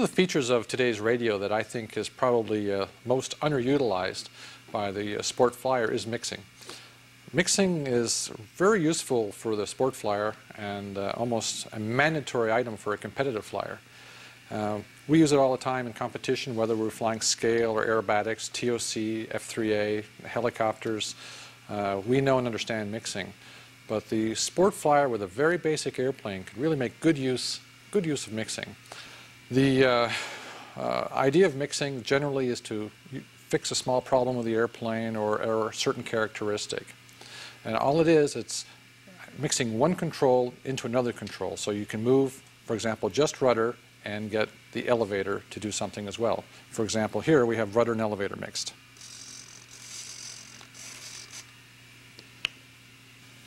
of the features of today's radio that I think is probably uh, most underutilized by the uh, sport flyer is mixing. Mixing is very useful for the sport flyer and uh, almost a mandatory item for a competitive flyer. Uh, we use it all the time in competition, whether we're flying scale or aerobatics, TOC, F3A, helicopters. Uh, we know and understand mixing. But the sport flyer with a very basic airplane could really make good use, good use of mixing. The uh, uh, idea of mixing generally is to fix a small problem with the airplane or, or a certain characteristic. And all it is, it's mixing one control into another control. So you can move, for example, just rudder and get the elevator to do something as well. For example, here we have rudder and elevator mixed.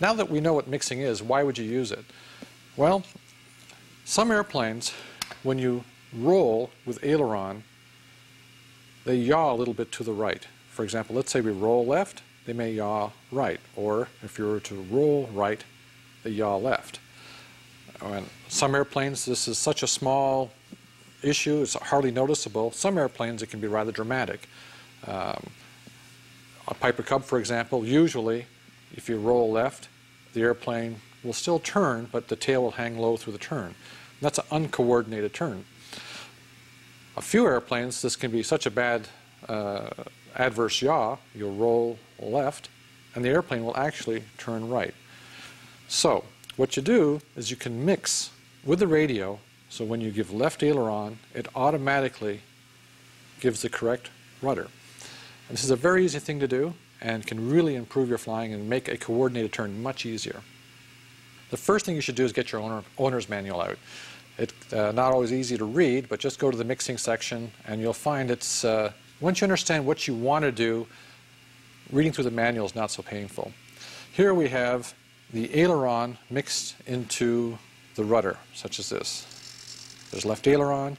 Now that we know what mixing is, why would you use it? Well, some airplanes, when you roll with aileron, they yaw a little bit to the right. For example, let's say we roll left, they may yaw right. Or if you were to roll right, they yaw left. And some airplanes, this is such a small issue, it's hardly noticeable. Some airplanes, it can be rather dramatic. Um, a Piper Cub, for example, usually, if you roll left, the airplane will still turn, but the tail will hang low through the turn. That's an uncoordinated turn. A few airplanes, this can be such a bad uh, adverse yaw, you'll roll left, and the airplane will actually turn right. So, what you do is you can mix with the radio, so when you give left aileron, it automatically gives the correct rudder. And this is a very easy thing to do and can really improve your flying and make a coordinated turn much easier. The first thing you should do is get your owner, owner's manual out. It's uh, not always easy to read, but just go to the mixing section and you'll find it's, uh, once you understand what you want to do, reading through the manual is not so painful. Here we have the aileron mixed into the rudder, such as this. There's left aileron,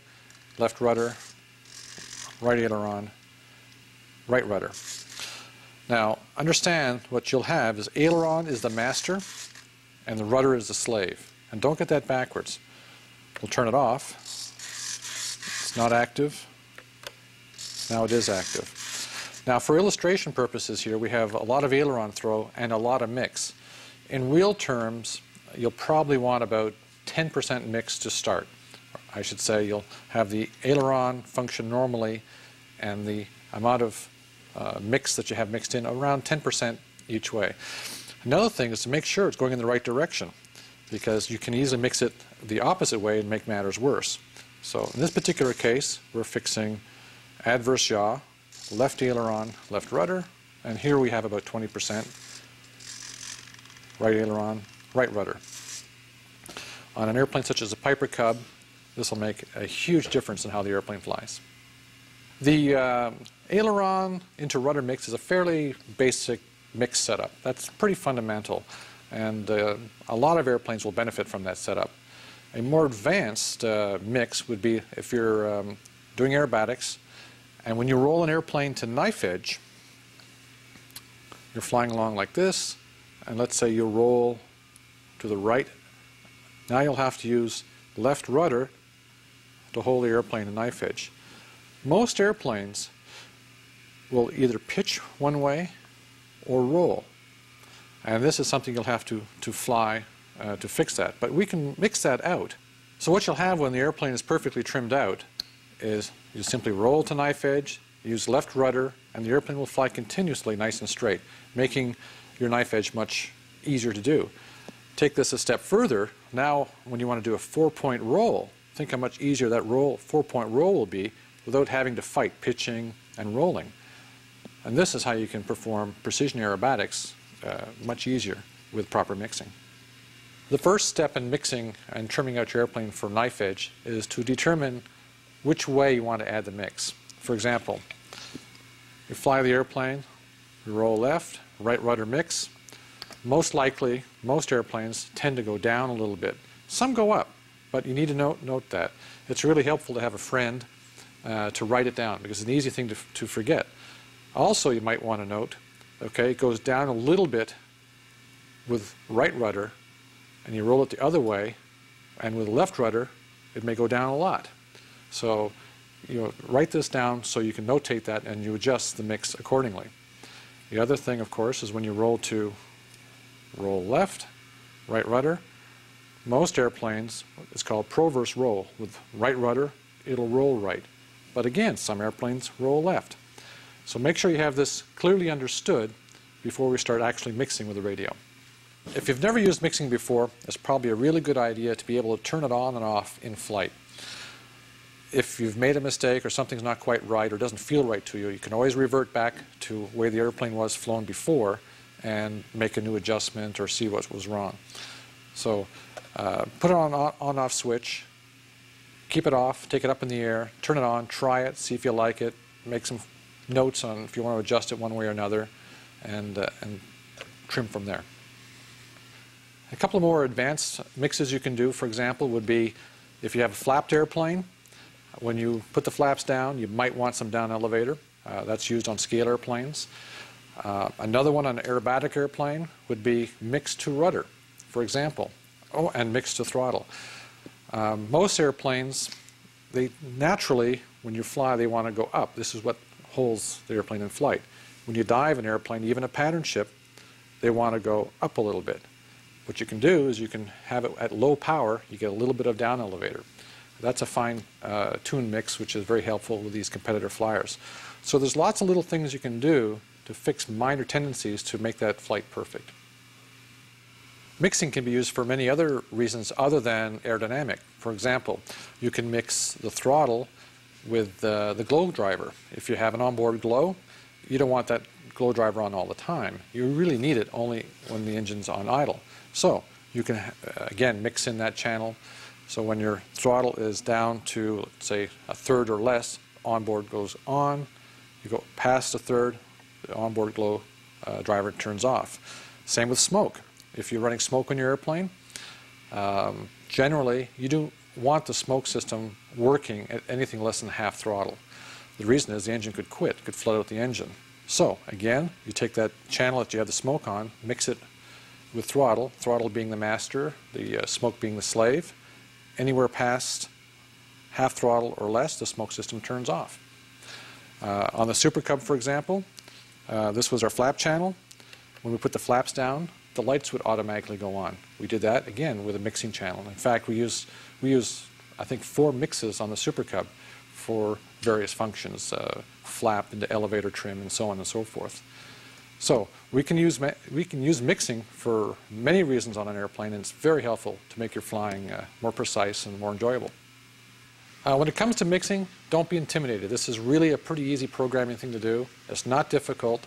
left rudder, right aileron, right rudder. Now, understand what you'll have is aileron is the master and the rudder is the slave. And don't get that backwards. We'll turn it off. It's not active. Now it is active. Now for illustration purposes here, we have a lot of aileron throw and a lot of mix. In real terms, you'll probably want about 10% mix to start. I should say you'll have the aileron function normally and the amount of uh, mix that you have mixed in around 10% each way. Another thing is to make sure it's going in the right direction because you can easily mix it the opposite way and make matters worse. So in this particular case, we're fixing adverse yaw left aileron, left rudder, and here we have about 20% right aileron, right rudder. On an airplane such as a Piper Cub, this will make a huge difference in how the airplane flies. The uh, aileron into rudder mix is a fairly basic mix setup. That's pretty fundamental, and uh, a lot of airplanes will benefit from that setup. A more advanced uh, mix would be if you're um, doing aerobatics and when you roll an airplane to knife edge, you're flying along like this, and let's say you roll to the right. Now you'll have to use left rudder to hold the airplane at knife edge. Most airplanes will either pitch one way or roll. And this is something you'll have to, to fly uh, to fix that. But we can mix that out. So what you'll have when the airplane is perfectly trimmed out is you simply roll to knife edge, use left rudder, and the airplane will fly continuously nice and straight, making your knife edge much easier to do. Take this a step further. Now, when you want to do a four-point roll, think how much easier that roll, four-point roll will be without having to fight pitching and rolling. And this is how you can perform precision aerobatics uh, much easier with proper mixing. The first step in mixing and trimming out your airplane for knife edge is to determine which way you want to add the mix. For example, you fly the airplane, you roll left, right rudder mix. Most likely, most airplanes tend to go down a little bit. Some go up, but you need to note, note that. It's really helpful to have a friend uh, to write it down because it's an easy thing to, to forget. Also, you might want to note, okay, it goes down a little bit with right rudder, and you roll it the other way, and with left rudder, it may go down a lot. So you know, write this down so you can notate that and you adjust the mix accordingly. The other thing, of course, is when you roll to roll left, right rudder, most airplanes, it's called proverse roll. With right rudder, it'll roll right. But again, some airplanes roll left. So make sure you have this clearly understood before we start actually mixing with the radio. If you've never used mixing before, it's probably a really good idea to be able to turn it on and off in flight. If you've made a mistake or something's not quite right or doesn't feel right to you, you can always revert back to where the airplane was flown before and make a new adjustment or see what was wrong. So uh, put it on on-off switch, keep it off, take it up in the air, turn it on, try it, see if you like it, make some notes on if you want to adjust it one way or another, and, uh, and trim from there. A couple more advanced mixes you can do, for example, would be if you have a flapped airplane, when you put the flaps down, you might want some down elevator. Uh, that's used on scale airplanes. Uh, another one on an aerobatic airplane would be mix to rudder, for example, oh, and mix to throttle. Um, most airplanes, they naturally, when you fly, they want to go up. This is what holds the airplane in flight. When you dive an airplane, even a pattern ship, they want to go up a little bit. What you can do is you can have it at low power, you get a little bit of down elevator. That's a fine uh, tune mix, which is very helpful with these competitor flyers. So there's lots of little things you can do to fix minor tendencies to make that flight perfect. Mixing can be used for many other reasons other than aerodynamic. For example, you can mix the throttle with uh, the glow driver. If you have an onboard glow, you don't want that glow driver on all the time. You really need it only when the engine's on idle. So you can, uh, again, mix in that channel. So when your throttle is down to, say, a third or less, onboard goes on. You go past a third, the onboard glow uh, driver turns off. Same with smoke. If you're running smoke on your airplane, um, generally you don't want the smoke system working at anything less than half throttle. The reason is the engine could quit, could flood out the engine. So again, you take that channel that you have the smoke on, mix it with throttle, throttle being the master, the uh, smoke being the slave. Anywhere past half throttle or less, the smoke system turns off. Uh, on the Super Cub, for example, uh, this was our flap channel. When we put the flaps down, the lights would automatically go on. We did that again with a mixing channel. In fact, we use we use I think four mixes on the Super Cub for various functions, uh, flap into elevator trim and so on and so forth. So we can use we can use mixing for many reasons on an airplane, and it's very helpful to make your flying uh, more precise and more enjoyable. Uh, when it comes to mixing, don't be intimidated. This is really a pretty easy programming thing to do. It's not difficult.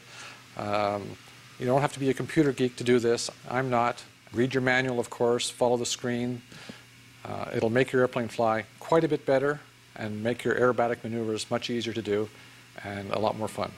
Um, you don't have to be a computer geek to do this. I'm not. Read your manual, of course. Follow the screen. Uh, it'll make your airplane fly quite a bit better and make your aerobatic maneuvers much easier to do and a lot more fun.